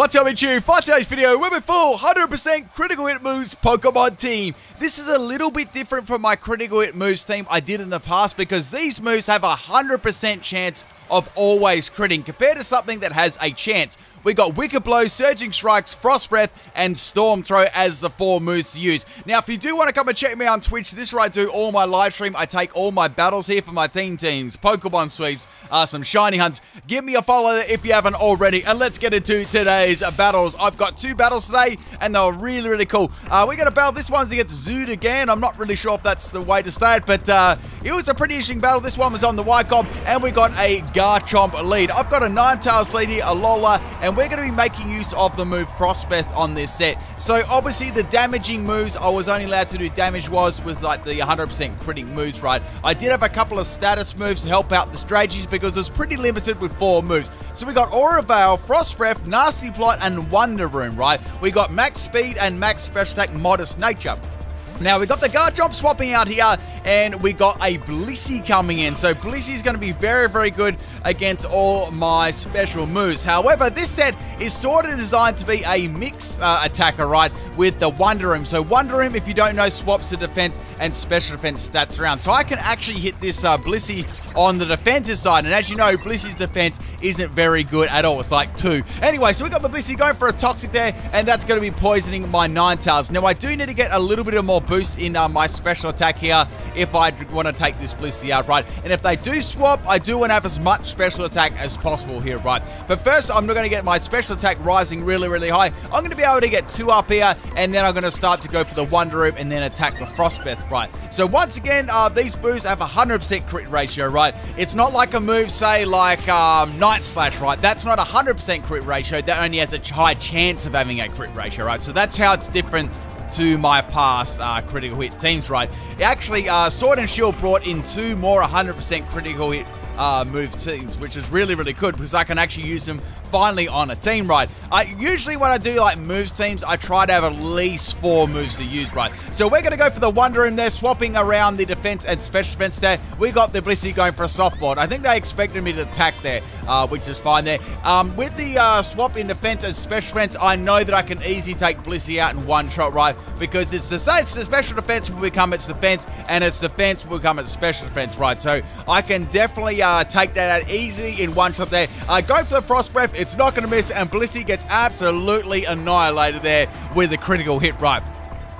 What's up, it's you? For today's video, we're with full 100% critical hit moves Pokemon team. This is a little bit different from my critical hit moves team I did in the past because these moves have a 100% chance of always critting compared to something that has a chance. We got Wicked Blow, Surging Strikes, Frost Breath, and Storm Throw as the four moves to use. Now, if you do want to come and check me on Twitch, this is where I do all my live stream. I take all my battles here for my team teams, Pokemon sweeps, uh, some shiny hunts. Give me a follow if you haven't already, and let's get into today's battles. I've got two battles today, and they're really, really cool. Uh, we're going to battle. This one's against Zood again. I'm not really sure if that's the way to start, but uh, it was a pretty interesting battle. This one was on the Wycombe, and we got a Garchomp lead. I've got a Ninetales lead here, Alola, and we're going to be making use of the move Frost Breath on this set. So obviously the damaging moves I was only allowed to do damage was was like the 100% critting moves, right? I did have a couple of status moves to help out the strategies because it was pretty limited with four moves. So we got Aurora Veil, Frost Breath, Nasty Plot, and Wonder Room, right? We got max speed and max special attack, Modest Nature. Now, we got the Garchomp swapping out here, and we got a Blissey coming in. So, Blissey is going to be very, very good against all my special moves. However, this set is sort of designed to be a mix uh, attacker, right, with the Wonder Room. So, Wonder Room, if you don't know, swaps the defense and special defense stats around. So, I can actually hit this uh, Blissey on the defensive side. And as you know, Blissey's defense isn't very good at all. It's like two. Anyway, so we got the Blissey going for a Toxic there, and that's going to be poisoning my Ninetales. Now, I do need to get a little bit of more boost in uh, my special attack here if I want to take this Blissey out, right? And if they do swap, I do want to have as much special attack as possible here, right? But first, I'm not going to get my special attack rising really, really high. I'm going to be able to get two up here, and then I'm going to start to go for the Wonder Room and then attack the Frost Breath, right? So once again, uh, these boosts have 100% crit ratio, right? It's not like a move, say, like um, Night Slash, right? That's not 100% crit ratio. That only has a high chance of having a crit ratio, right? So that's how it's different to my past uh, critical hit teams, right? Actually, uh, Sword and Shield brought in two more 100% critical hit uh, move teams, which is really, really good because I can actually use them finally on a team, right? I Usually when I do like moves teams, I try to have at least four moves to use, right? So we're going to go for the Wonder Room there, swapping around the defense and special defense there. We got the Blissey going for a Soft-Boiled. I think they expected me to attack there, uh, which is fine there. Um, with the uh, swap in defense and special defense, I know that I can easily take Blissey out in one shot, right? Because it's the, it's the special defense will become its defense, and its defense will become its special defense, right? So I can definitely uh, take that out easy in one shot there. Uh, go for the Frost Breath. It's not going to miss, and Blissey gets absolutely annihilated there with a critical hit, right?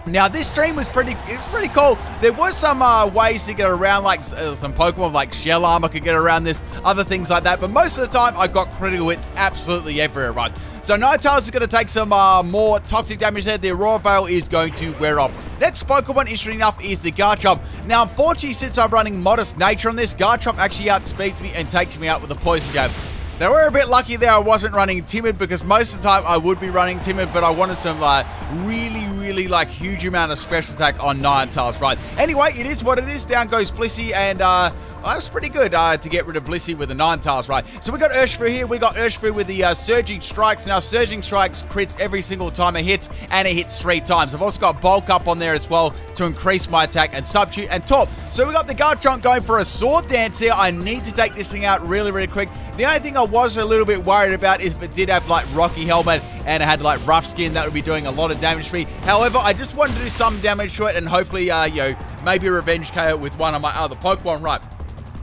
Now this stream was pretty, it was pretty cool. There was some uh, ways to get around, like uh, some Pokemon like Shell Armor could get around this, other things like that. But most of the time, I got critical hits absolutely everywhere, right? So Ninetales is going to take some uh, more toxic damage there. The Aurora Veil is going to wear off. Next Pokemon, interesting enough, is the Garchomp. Now, unfortunately, since I'm running Modest Nature on this, Garchomp actually outspeeds me and takes me out with a Poison Jab. Now, we're a bit lucky there I wasn't running Timid because most of the time I would be running Timid, but I wanted some uh, really, really like huge amount of special attack on Ninetales, right? Anyway, it is what it is. Down goes Blissey, and uh, well, that's pretty good uh, to get rid of Blissey with the Ninetales, right? So we got Urshifu here. We got Urshifu with the uh, Surging Strikes. Now, Surging Strikes crits every single time it hits, and it hits three times. I've also got Bulk Up on there as well to increase my attack and Substitute and Top. So we got the Garchomp going for a Sword Dance here. I need to take this thing out really, really quick. The only thing I was a little bit worried about is if it did have like Rocky Helmet and it had like Rough Skin, that would be doing a lot of damage to me. However, I just wanted to do some damage to it and hopefully, uh, you know, maybe Revenge KO with one of my other Pokemon. Right.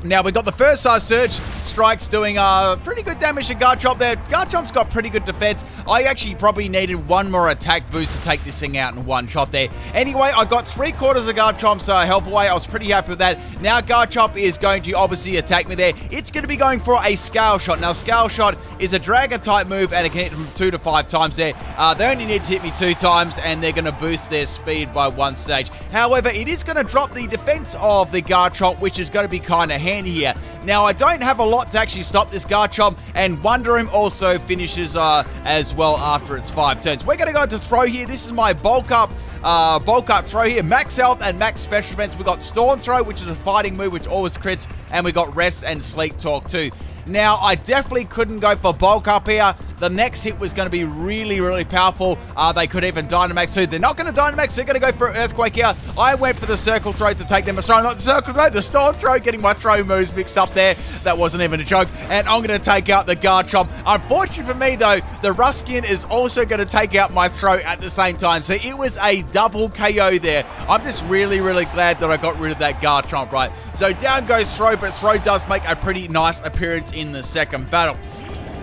Now, we got the first size Surge Strikes doing uh, pretty good damage to Garchomp there. Garchomp's got pretty good defense. I actually probably needed one more attack boost to take this thing out in one shot there. Anyway, I got three quarters of Garchomp's uh, health away. I was pretty happy with that. Now, Garchomp is going to obviously attack me there. It's going to be going for a Scale Shot. Now, Scale Shot is a Dragon-type move, and it can hit from two to five times there. Uh, they only need to hit me two times, and they're going to boost their speed by one stage. However, it is going to drop the defense of the Garchomp, which is going to be kind of here. Now, I don't have a lot to actually stop this Garchomp, and Wonder Room also finishes uh, as well after its five turns. We're going to go to Throh here. This is my bulk up, uh, bulk up Throh here. Max health and max special defense. We got Storm Throw, which is a fighting move, which always crits, and we got Rest and Sleep Talk too. Now, I definitely couldn't go for bulk up here. The next hit was going to be really, really powerful. Uh, they could even Dynamax too. They're not going to Dynamax. They're going to go for Earthquake here. I went for the Circle Throw to take them. Sorry, not the Circle Throw, the Storm Throw, getting my throw moves mixed up there. That wasn't even a joke. And I'm going to take out the Garchomp. Unfortunately for me, though, the Rough Skin is also going to take out my Throh at the same time. So it was a double KO there. I'm just really, really glad that I got rid of that Garchomp, right? So down goes Throh, but Throh does make a pretty nice appearance in the second battle.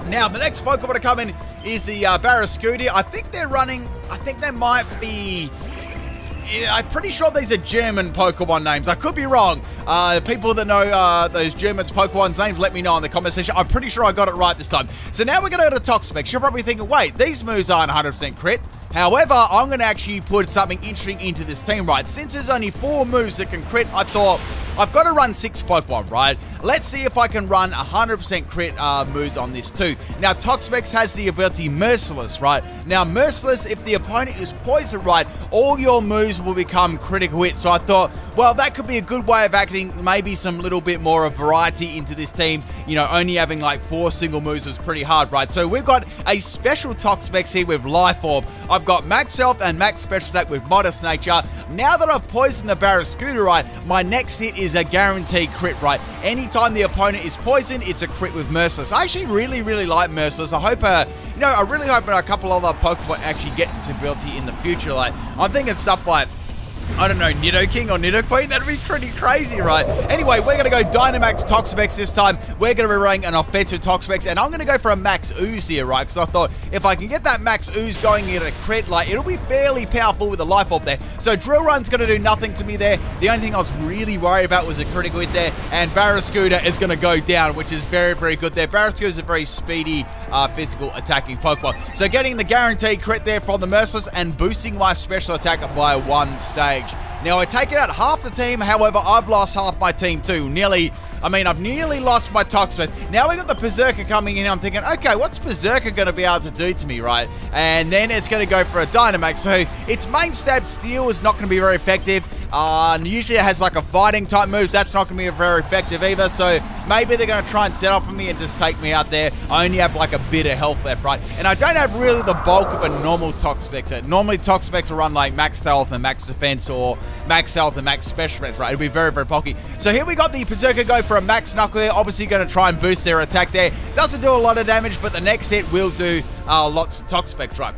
Now, the next Pokemon to come in is the uh. I think they're running, I think they might be I'm pretty sure these are German Pokemon names. I could be wrong. Uh, people that know uh, those German Pokemon's names, let me know in the comment section. I'm pretty sure I got it right this time. So now we're going to go to Toxapex. You're probably thinking, wait, these moves aren't 100% crit. However, I'm going to actually put something interesting into this team, right? Since there's only four moves that can crit, I thought I've got to run six Pokemon, right? Let's see if I can run 100% crit uh, moves on this too. Now, Toxapex has the ability Merciless, right? Now, Merciless, if the opponent is poisoned, right, all your moves will become critical hit. So I thought, well, that could be a good way of acting maybe some little bit more of variety into this team. You know, only having like four single moves was pretty hard, right? So we've got a special Toxapex here with Life Orb. I've I've got max health and max special attack with modest nature. Now that I've poisoned the Barraskewda right, my next hit is a guaranteed crit right. Anytime the opponent is poisoned, it's a crit with Merciless. I actually really, really like Merciless. I hope, uh, you know, I really hope a couple other Pokemon actually get this ability in the future. Like, I'm thinking stuff like I don't know, Nidoking or Nidoqueen? That'd be pretty crazy, right? Anyway, we're going to go Dynamax Toxapex this time. We're going to be running an offensive Toxapex, and I'm going to go for a Max Ooze here, right? Because I thought if I can get that Max Ooze going in a crit, like, it'll be fairly powerful with a Life Orb there. So Drill Run's going to do nothing to me there. The only thing I was really worried about was a critical hit there, and Barraskewda is going to go down, which is very, very good there. Barraskewda is a very speedy, uh, physical attacking Pokemon. So getting the guaranteed crit there from the Merciless and boosting my special attack by one stage. Now, I take it out half the team. However, I've lost half my team too. Nearly, I mean, I've nearly lost my Toxapex. Now we got the Perrserker coming in. I'm thinking, okay, what's Perrserker going to be able to do to me, right? And then it's going to go for a Dynamax. So its main stab Steel is not going to be very effective. Uh, and usually it has like a fighting type move. That's not going to be very effective either. So maybe they're going to try and set up for me and just take me out there. I only have like a bit of health left, right? And I don't have really the bulk of a normal Toxapex. Normally Toxapex will run like max health and max defense or max health and max special defense, right? It'll be very, very bulky. So here we got the Perrserker go for a max knuckle there. Obviously going to try and boost their attack there. Doesn't do a lot of damage, but the next hit will do uh, lots of Toxapex, right?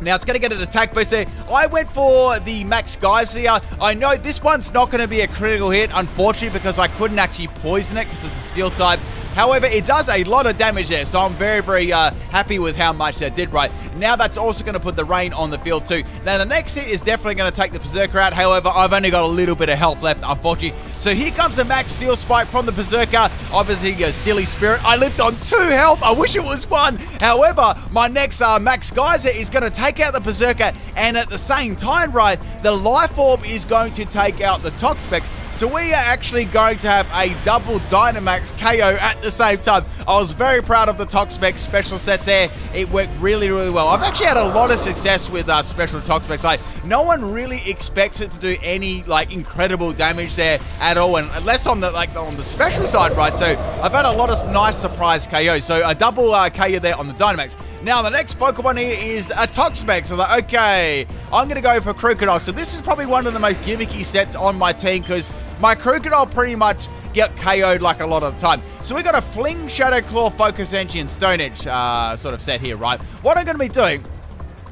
Now it's going to get an attack boost there. I went for the Max Geyser. I know this one's not going to be a critical hit, unfortunately, because I couldn't actually poison it because it's a steel type. However, it does a lot of damage there, so I'm very, very uh, happy with how much that did right. Now that's also going to put the rain on the field too. Now the next hit is definitely going to take the Perrserker out. However, I've only got a little bit of health left, unfortunately. So here comes the Max Steel Spike from the Perrserker. Obviously, goes Steely Spirit. I lived on two health. I wish it was one. However, my next uh, Max Geyser is going to take out the Perrserker, and at the same time, right, the Life Orb is going to take out the Toxapex. So we are actually going to have a double Dynamax KO at the same time. I was very proud of the Toxapex special set there. It worked really, really well. I've actually had a lot of success with uh, special Toxapex. Like, no one really expects it to do any, like, incredible damage there at all. And unless on the, like, on the special side, right? So I've had a lot of nice surprise KOs. So a double uh, KO there on the Dynamax. Now, the next Pokemon here is a Toxapex. So like, okay, I'm going to go for Krookodile. So this is probably one of the most gimmicky sets on my team because my Krookodile pretty much get KO'd like a lot of the time. So we got a Fling, Shadow Claw, Focus and Stone Edge uh, sort of set here, right? What I'm going to be doing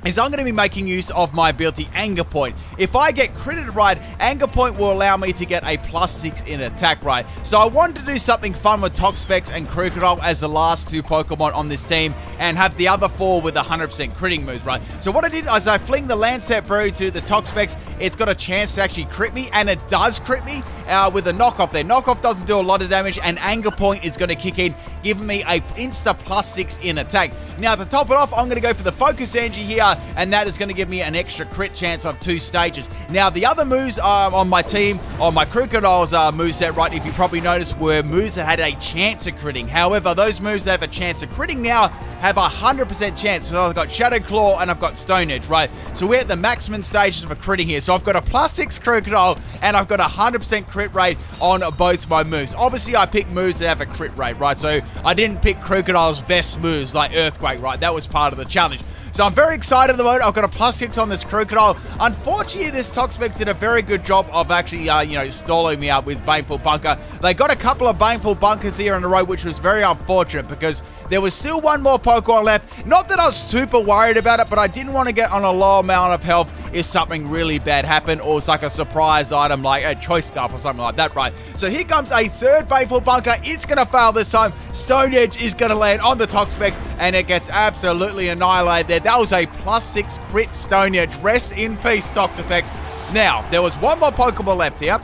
is I'm going to be making use of my ability Anger Point. If I get critted right, Anger Point will allow me to get a plus 6 in attack right. So I wanted to do something fun with Toxapex and Krookodile as the last two Pokemon on this team and have the other four with 100% critting moves, right? So what I did is I fling the Lansat Berry to the Toxapex. It's got a chance to actually crit me, and it does crit me uh, with a knockoff there. Knockoff doesn't do a lot of damage, and Anger Point is going to kick in, giving me a insta plus 6 in attack. Now, to top it off, I'm going to go for the Focus Energy here and that is going to give me an extra crit chance of two stages. Now, the other moves um, on my team, on my Krookodile's uh, moveset, right, if you probably noticed, were moves that had a chance of critting. However, those moves that have a chance of critting now have a 100% chance. So I've got Shadow Claw and I've got Stone Edge, right? So we're at the maximum stages of a critting here. So I've got a plus 6 Krookodile and I've got a 100% crit rate on both my moves. Obviously, I picked moves that have a crit rate, right? So I didn't pick Krookodile's best moves like Earthquake, right? That was part of the challenge. So I'm very excited at the moment. I've got a plus six on this Krookodile. Unfortunately, this Toxapex did a very good job of actually, uh, you know, stalling me out with Baneful Bunker. They got a couple of Baneful Bunkers here in a row, which was very unfortunate because there was still one more Pokemon left. Not that I was super worried about it, but I didn't want to get on a low amount of health if something really bad happened or it's like a surprise item like a Choice Scarf or something like that, right? So here comes a third Baneful Bunker. It's going to fail this time. Stone Edge is going to land on the Toxapex and it gets absolutely annihilated there. That was a plus six crit Stone Edge. Rest in peace, Toxapex. Now, there was one more Pokemon left here.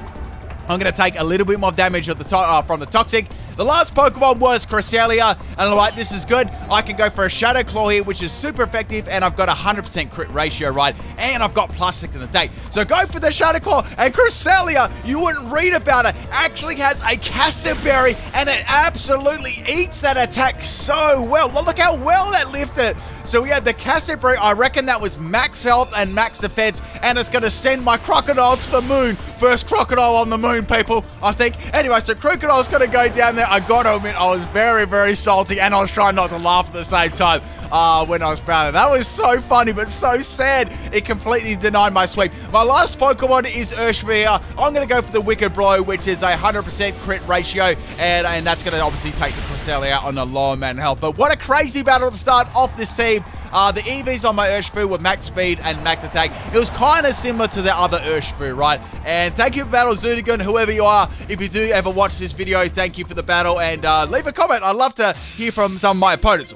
I'm going to take a little bit more damage the uh, from the Toxic. The last Pokemon was Cresselia, and I'm like, this is good. I can go for a Shadow Claw here, which is super effective, and I've got 100% crit ratio, right? And I've got plus 6 in the day. So go for the Shadow Claw, and Cresselia, you wouldn't read about it, actually has a Kasib Berry, and it absolutely eats that attack so well. Look how well that lifted. So we had the Berry, I reckon that was max health and max defense, and it's going to send my Krookodile to the moon. First Krookodile on the moon, people, I think. Anyway, so Krookodile's going to go down there I got to admit, I was very, very salty, and I was trying not to laugh at the same time uh, when I was proud of That was so funny, but so sad. It completely denied my sweep. My last Pokemon is Urshifu. I'm going to go for the Wicked Blow, which is a 100% crit ratio, and, and that's going to obviously take the Cresselia out on a low man health. But what a crazy battle to start off this team. Uh, the EVs on my Urshifu were max speed and max attack. It was kind of similar to the other Urshifu, right? And thank you for battle, Zudigan, whoever you are. If you do ever watch this video, thank you for the battle, and uh, leave a comment. I'd love to hear from some of my opponents.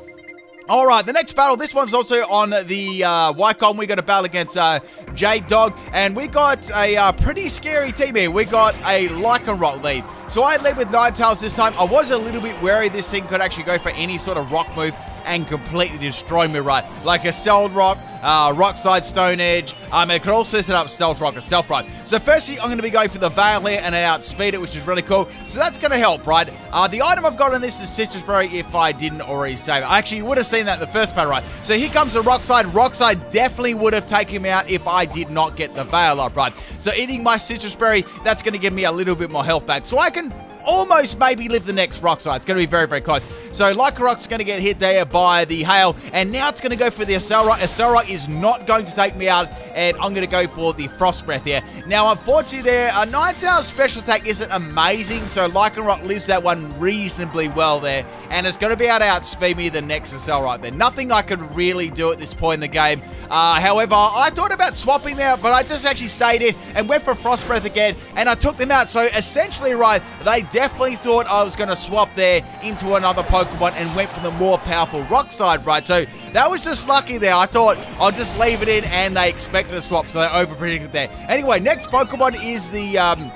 All right, the next battle, this one's also on the uh, Wycom. We got a battle against uh, Jade Dog, and we got a uh, pretty scary team here. We got a Lycanroc lead. So I led with Ninetales this time. I was a little bit wary this thing could actually go for any sort of rock move and completely destroy me, right? Like a Stealth Rock, uh, Rock Slide Stone Edge. Um, it could also set up Stealth Rock itself, right? So firstly, I'm going to be going for the Veil here and outspeed it, which is really cool. So that's going to help, right? Uh, the item I've got on this is Sitrus Berry if I didn't already say that. Actually, you would have seen that in the first battle, right? So here comes the Rock Slide. Rock Slide definitely would have taken me out if I did not get the Veil up, right? So eating my Sitrus Berry, that's going to give me a little bit more health back. So I can almost maybe live the next rock slide. It's going to be very, very close. So Lycanroc's going to get hit there by the hail, and now it's going to go for the Accelerock. Accelerock is not going to take me out, and I'm going to go for the Frost Breath here. Now, unfortunately there, a Ninetales special attack isn't amazing, so Lycanroc lives that one reasonably well there, and it's going to be able to outspeed me the next Accelerock there. Nothing I can really do at this point in the game. Uh, however, I thought about swapping there, but I just actually stayed in and went for Frost Breath again, and I took them out. So essentially, right, they definitely thought I was going to swap there into another Pokemon and went for the more powerful Rock Slide, right? So that was just lucky there. I thought I'll just leave it in and they expected a swap, so they overpredicted there. Anyway, next Pokemon is the... Um,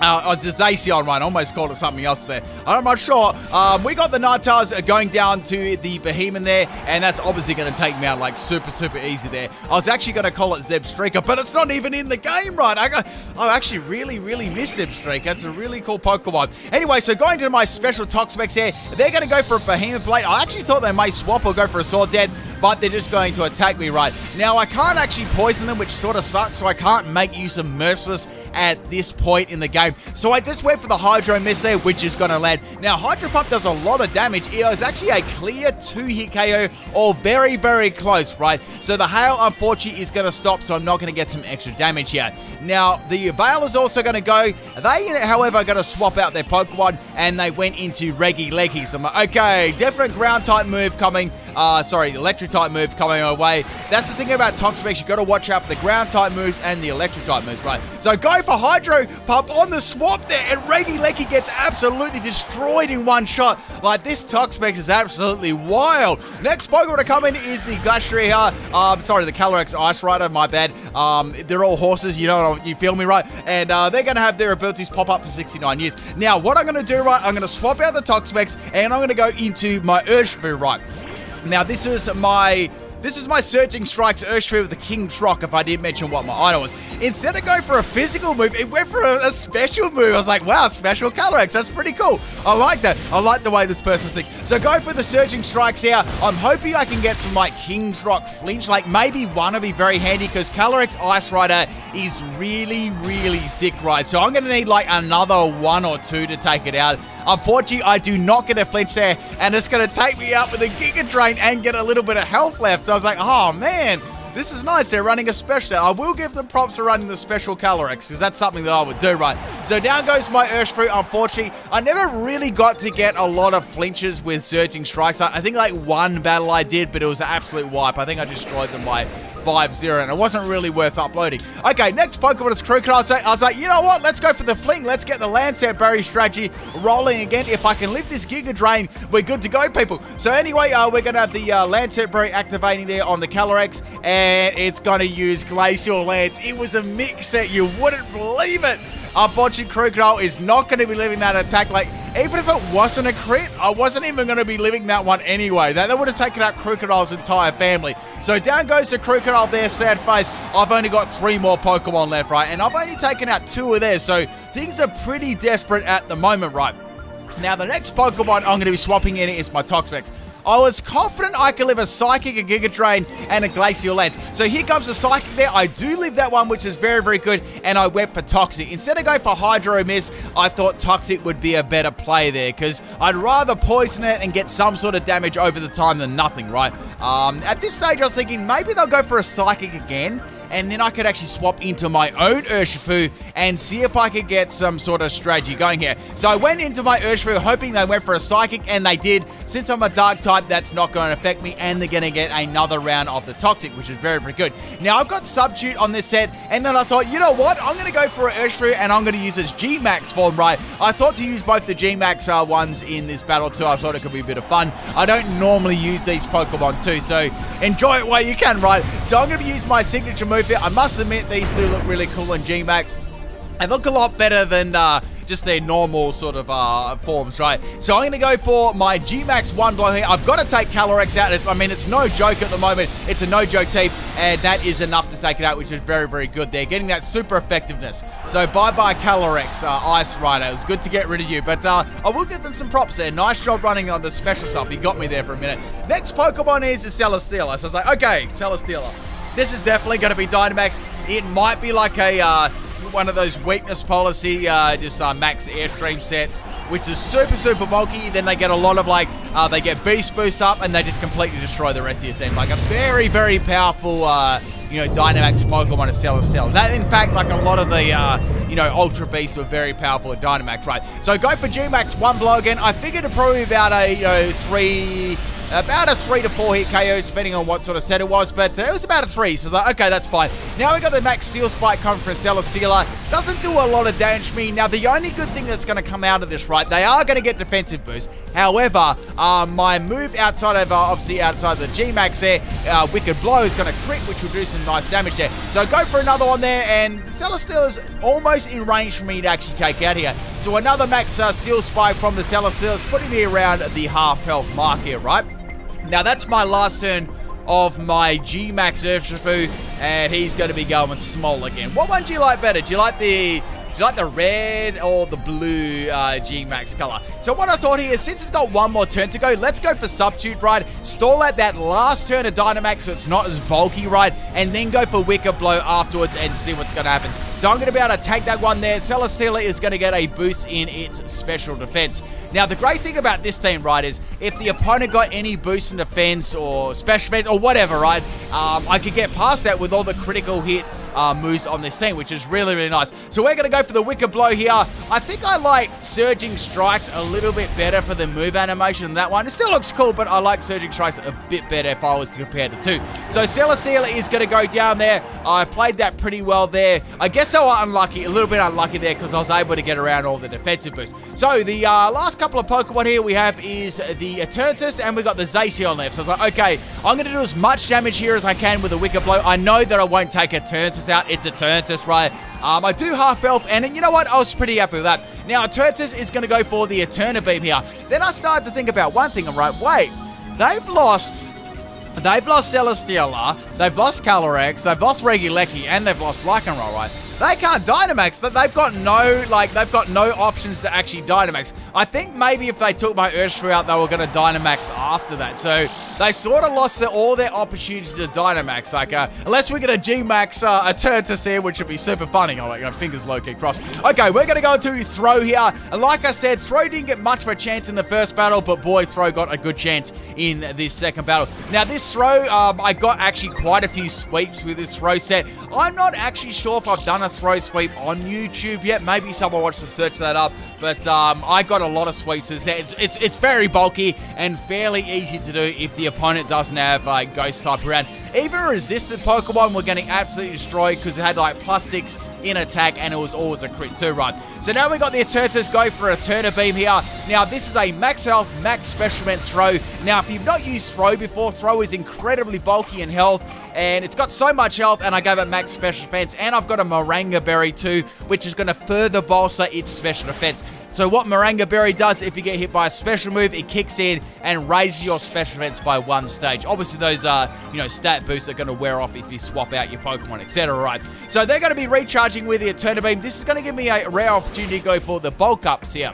uh, it's a Zacian run. Almost called it something else there. I'm not sure. Um, we got the Ninetales going down to the Behemoth there, and that's obviously going to take me out like super, super easy there. I was actually going to call it Zebstrika, but it's not even in the game, right? I, got, I actually really, really miss Zebstrika. It's a really cool Pokemon. Anyway, so going to my special Toxapex here, they're going to go for a Behemoth Blade. I actually thought they may swap or go for a Sword Dance but they're just going to attack me right. Now, I can't actually poison them, which sort of sucks, so I can't make use of Merciless at this point in the game. So I just went for the Hydro Mist there, which is going to land. Now, Hydro Pump does a lot of damage. It was actually a clear two-hit KO, or very, very close, right? So the Hail, unfortunately, is going to stop, so I'm not going to get some extra damage here. Now, the Veil is also going to go. They, however, are going to swap out their Pokemon, and they went into Regieleki. So I'm like, okay, different ground-type move coming. Uh, sorry, electric type move coming our way. That's the thing about Toxapex. You've got to watch out for the ground type moves and the electric type moves, right? So go for Hydro Pump on the swap there, and Regieleki gets absolutely destroyed in one shot. Like, this Toxapex is absolutely wild. Next Pokemon to come in is the Glastrier here. Um, sorry, the Calyrex Ice Rider, my bad. Um, they're all horses, you know, you feel me, right? And uh, they're going to have their abilities pop up for 69 years. Now, what I'm going to do, right, I'm going to swap out the Toxapex, and I'm going to go into my Urshifu, right? Now, this is my This is my Surging Strikes Urshifu with the King's Rock, if I didn't mention what my item was. Instead of going for a physical move, it went for a, a special move. I was like, wow, special Calyrex. That's pretty cool. I like that. I like the way this person's thinking. So go for the Surging Strikes here. I'm hoping I can get some like King's Rock flinch. Like maybe one would be very handy because Calyrex Ice Rider is really, really thick, right? So I'm going to need like another one or two to take it out. Unfortunately, I do not get a flinch there, and it's going to take me out with a Giga Drain and get a little bit of health left. So I was like, oh man, this is nice. They're running a special. I will give them props for running the special Calyrex because that's something that I would do, right? So down goes my Urshifu. Unfortunately, I never really got to get a lot of flinches with Surging Strikes. I think like one battle I did, but it was an absolute wipe. I think I destroyed them by 5-0, and it wasn't really worth uploading. Okay, next Pokemon is Krookodile. I was like, you know what? Let's go for the Fling. Let's get the Lansat Berry strategy rolling again. If I can lift this Giga Drain, we're good to go, people. So anyway, uh, we're going to have the uh, Berry activating there on the Calyrex, and it's going to use Glacial Lance. It was a mix set. You wouldn't believe it. Unfortunately, Krookodile is not going to be living that attack. Like, even if it wasn't a crit, I wasn't even going to be living that one anyway. That, that would have taken out Krookodile's entire family. So down goes the Krookodile there, sad face. I've only got three more Pokemon left, right? And I've only taken out two of theirs, so things are pretty desperate at the moment, right? Now, the next Pokemon I'm going to be swapping in is my Toxapex. I was confident I could live a Psychic, a Giga Drain, and a Glacial Lance. So here comes the Psychic there. I do live that one, which is very, very good, and I went for Toxic. Instead of going for Hydro Miss, I thought Toxic would be a better play there, because I'd rather poison it and get some sort of damage over the time than nothing, right? Um, at this stage, I was thinking maybe they'll go for a Psychic again, and then I could actually swap into my own Urshifu and see if I could get some sort of strategy going here. So I went into my Urshifu hoping they went for a Psychic, and they did. Since I'm a Dark type, that's not going to affect me, and they're going to get another round of the Toxic, which is very, very good. Now, I've got Substitute on this set, and then I thought, you know what? I'm going to go for an Urshifu, and I'm going to use this G-Max form, right? I thought to use both the G-Max uh, ones in this battle, too. I thought it could be a bit of fun. I don't normally use these Pokemon, too, so enjoy it while you can, right? So I'm going to use my signature move here. I must admit, these do look really cool in G-Max. They look a lot better than uh, just their normal sort of uh, forms, right? So I'm going to go for my G-Max 1 blow here. I've got to take Calyrex out. I mean, it's no joke at the moment. It's a no-joke team, and that is enough to take it out, which is very, very good there. Getting that super effectiveness. So bye-bye Calyrex, uh, Ice Rider. It was good to get rid of you, but uh, I will give them some props there. Nice job running on the special stuff. You got me there for a minute. Next Pokemon is the Celesteela. So I was like, okay, Celesteela. This is definitely going to be Dynamax. It might be like a uh, one of those weakness policy, uh, just uh, max airstream sets, which is super, super bulky. Then they get a lot of like, uh, they get beast boost up and they just completely destroy the rest of your team. Like a very, very powerful, uh, you know, Dynamax Pokemon to Celesteela. That, in fact, like a lot of the, uh, you know, Ultra Beasts were very powerful at Dynamax, right? So go for G-Max, one blow again. I figured it probably about a, you know, three about a three to four hit KO, depending on what sort of set it was, but it was about a three, so I was like, okay, that's fine. Now we got the Max Steel Spike coming from Celesteela. Doesn't do a lot of damage to me. Now, the only good thing that's going to come out of this, right, they are going to get defensive boost. However, uh, my move outside of, uh, obviously outside the G-Max there, uh, Wicked Blow is going to crit, which will do some nice damage there. So go for another one there, and Celesteela is almost in range for me to actually take out here. So another Max uh, Steel Spike from the Celesteela is putting me around the half health mark here, right? Now, that's my last turn of my G-Max Urshifu, and he's going to be going small again. What one do you like better? Do you like the you like the red or the blue uh, G-Max color? So what I thought here is, since it's got one more turn to go, let's go for Substitute Ride, stall out that last turn of Dynamax so it's not as bulky, right? And then go for Wicked Blow afterwards and see what's going to happen. So I'm going to be able to take that one there. Celesteela is going to get a boost in its special defense. Now, the great thing about this team, right, is if the opponent got any boost in defense or special defense or whatever, right, um, I could get past that with all the critical hit uh, moves on this thing, which is really, really nice. So we're going to go for the Wicked Blow here. I think I like Surging Strikes a little bit better for the move animation than that one. It still looks cool, but I like Surging Strikes a bit better if I was to compare the two. So Celesteela is going to go down there. I played that pretty well there. I guess I was unlucky, a little bit unlucky there because I was able to get around all the defensive boosts. So the uh, last couple of Pokemon here we have is the Eternatus and we got the Zacian left. So I was like, okay, I'm going to do as much damage here as I can with a Wicked Blow. I know that I won't take a Eternatus out. It's a Eternatus, right? Um, I do half health, and you know what? I was pretty happy with that. Now, Eternatus is going to go for the Eterna Beam here. Then I started to think about one thing. I'm right, wait, they've lost They've lost Celesteela, they've lost Calyrex, they've lost Regieleki, and they've lost Lycanroc, right? They can't Dynamax. They've got no, like, they've got no options to actually Dynamax. I think maybe if they took my Urshifu out, they were going to Dynamax after that. So they sort of lost their, all their opportunities to Dynamax. Like, uh, unless we get a G-Max, uh, a turn to see, which would be super funny. Oh, like, fingers low-key crossed. Okay, we're going to go to Throh here. And like I said, Throh didn't get much of a chance in the first battle, but boy, Throh got a good chance in this second battle. Now, this Throh, um, I got actually quite a few sweeps with this Throh set. I'm not actually sure if I've done a Throh sweep on YouTube yet. Maybe someone wants to search that up, but um, I got a lot of sweeps. It's, it's, it's very bulky and fairly easy to do if the opponent doesn't have a ghost type around. Even resisted Pokemon were getting absolutely destroyed because it had like plus six in attack and it was always a crit too, right? So now we got the Eternatus go for a Eterna Beam here. Now this is a max health, max special defense Throh. Now if you've not used Throh before, Throh is incredibly bulky in health and it's got so much health and I gave it max special defense and I've got a Maranga Berry too which is going to further bolster its special defense. So what Maranga Berry does if you get hit by a special move, it kicks in and raises your special defense by one stage. Obviously those uh, you know stat boosts are going to wear off if you swap out your Pokemon, etc. Right? So they're going to be recharging with the Eterna Beam. This is going to give me a rare opportunity to go for the bulk ups here.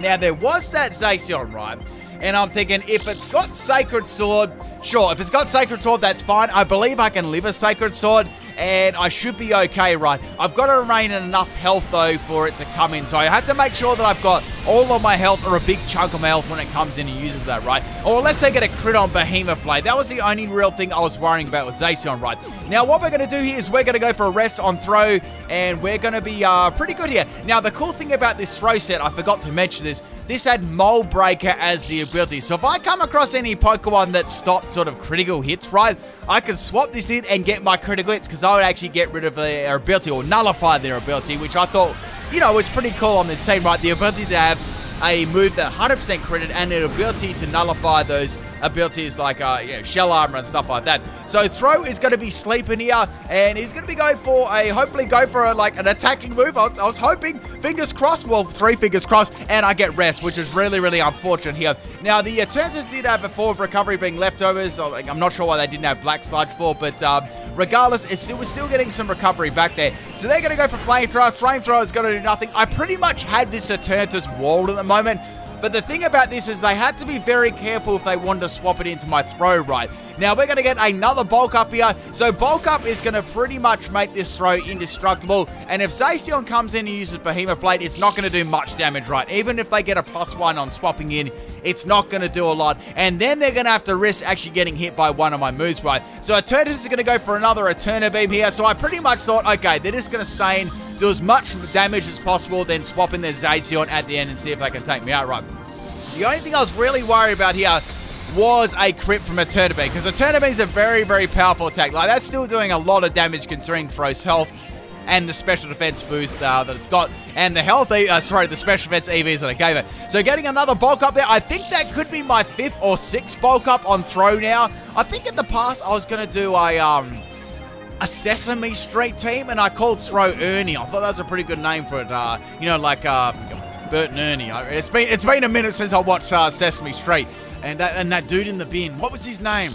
Now there was that Zacian, right? And I'm thinking, if it's got Sacred Sword, sure. If it's got Sacred Sword, that's fine. I believe I can live a Sacred Sword and I should be okay, right? I've got to remain in enough health, though, for it to come in. So I have to make sure that I've got all of my health or a big chunk of my health when it comes in and uses that, right? Or let's say get a crit on Behemoth Blade. That was the only real thing I was worrying about with Zacian, right? Now, what we're going to do here is we're going to go for a rest on Throh, and we're going to be uh, pretty good here. Now, the cool thing about this Throh set, I forgot to mention this, this had Mold Breaker as the ability. So if I come across any Pokemon that stopped sort of critical hits, right, I can swap this in and get my critical hits because I would actually get rid of their ability or nullify their ability, which I thought, you know, was pretty cool on this team, right? The ability to have a move that 100% credit and an ability to nullify those abilities like uh, you know, shell armor and stuff like that. So Throh is going to be sleeping here, and he's going to be going for a hopefully go for a, like an attacking move. I was, I was, hoping, fingers crossed, well three fingers crossed, and I get rest, which is really really unfortunate here. Now the Eternatus did have a form of recovery being leftovers. So, like, I'm not sure why they didn't have Black Sludge for, but um, regardless, it still, was still getting some recovery back there. So they're going to go for Flamethrower. Flamethrower is going to do nothing. I pretty much had this Eternatus walled at the moment. But the thing about this is they had to be very careful if they wanted to swap it into my Throh right. Now we're going to get another bulk up here. So bulk up is going to pretty much make this Throh indestructible. And if Zacian comes in and uses Behemoth Blade, it's not going to do much damage, right? Even if they get a plus one on swapping in, it's not going to do a lot. And then they're going to have to risk actually getting hit by one of my moves, right? So Eternatus is going to go for another Eterna Beam here. So I pretty much thought, okay, they're just going to stay in do as much damage as possible, then swap in their Zacian at the end and see if they can take me out right. The only thing I was really worried about here was a crit from a Eterna because a Eterna is a very, very powerful attack. Like, that's still doing a lot of damage considering Throh's health and the special defense boost uh, that it's got, and the health, uh, sorry, the special defense EVs that I gave it. So getting another bulk up there, I think that could be my fifth or sixth bulk up on Throh now. I think in the past I was going to do a, um, a Sesame Street team, and I called Throh Ernie. I thought that was a pretty good name for it. Uh, you know, like uh, Bert and Ernie. It's been it's been a minute since I watched uh, Sesame Street, and that and that dude in the bin. What was his name?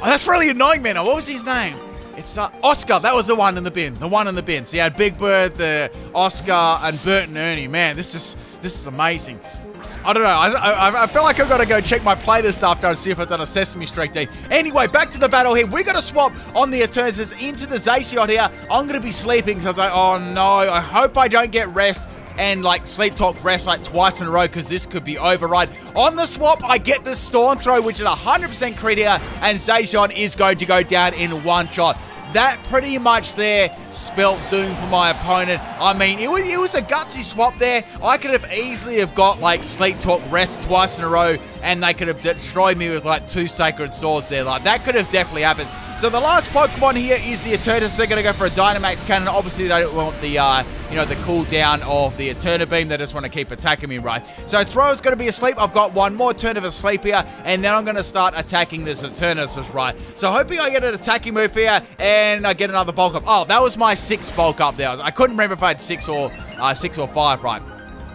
Oh, that's really annoying, man. What was his name? It's uh, Oscar. That was the one in the bin. The one in the bin. So you had Big Bird, the Oscar, and Bert and Ernie. Man, this is this is amazing. I don't know. I, I, I feel like I've got to go check my playlist after and see if I've done a Sesame Street day. Anyway, back to the battle here. We're going to swap on the Eternatus into the Zacian here. I'm going to be sleeping, so I was like, oh no, I hope I don't get rest and like sleep talk rest like twice in a row because this could be override. On the swap, I get the Storm Throw, which is 100% crit here, and Zacian is going to go down in one shot that pretty much there spelt doom for my opponent. I mean, it was, it was a gutsy swap there. I could have easily have got like Sleep Talk Rest twice in a row and they could have destroyed me with like two Sacred Swords there. Like that could have definitely happened. So the last Pokemon here is the Eternatus. They're going to go for a Dynamax Cannon. Obviously, they don't want the, uh, you know, the cooldown of the Eterna Beam. They just want to keep attacking me, right? So Throh's going to be asleep. I've got one more turn of asleep here, and then I'm going to start attacking this Eternatus, right? So hoping I get an attacking move here, and I get another bulk up. Oh, that was my sixth bulk up there. I couldn't remember if I had six or uh, six or five, right?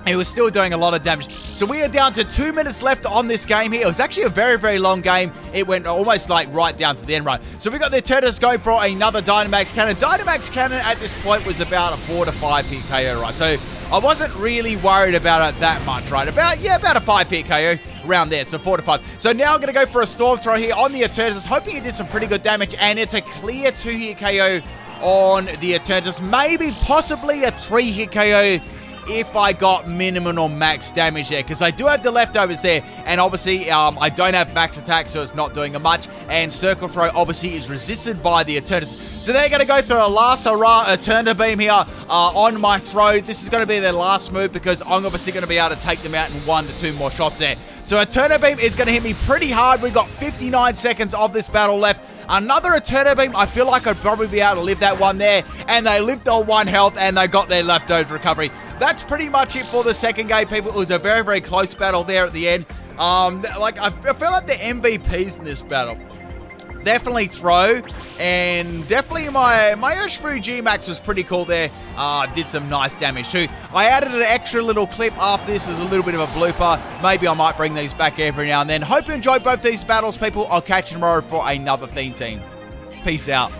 It was still doing a lot of damage. So we are down to two minutes left on this game here. It was actually a very, very long game. It went almost like right down to the end run. So we got the Eternatus going for another Dynamax Cannon. Dynamax Cannon at this point was about a four to five hit KO, right? So I wasn't really worried about it that much, right? About, yeah, about a five hit KO around there. So four to five. So now I'm going to go for a Storm Throw here on the Eternatus, hoping it did some pretty good damage. And it's a clear two hit KO on the Eternatus. Maybe, possibly a three hit KO if I got minimum or max damage there because I do have the leftovers there and obviously um, I don't have max attack so it's not doing a much and circle throw obviously is resisted by the Eternatus so they're going to go through a last hurrah Eterna beam here uh, on my Throh this is going to be their last move because I'm obviously going to be able to take them out in one to two more shots there. So Eterna beam is going to hit me pretty hard. We've got 59 seconds of this battle left Another Eterna Beam, I feel like I'd probably be able to live that one there. And they lived on one health and they got their leftovers recovery that's pretty much it for the second game, people. It was a very, very close battle there at the end. Um, like, I feel like the MVPs in this battle definitely Throh. And definitely my my Urshifu G-Max was pretty cool there. Uh, did some nice damage too. I added an extra little clip after this as a little bit of a blooper. Maybe I might bring these back every now and then. Hope you enjoyed both these battles people. I'll catch you tomorrow for another theme team. Peace out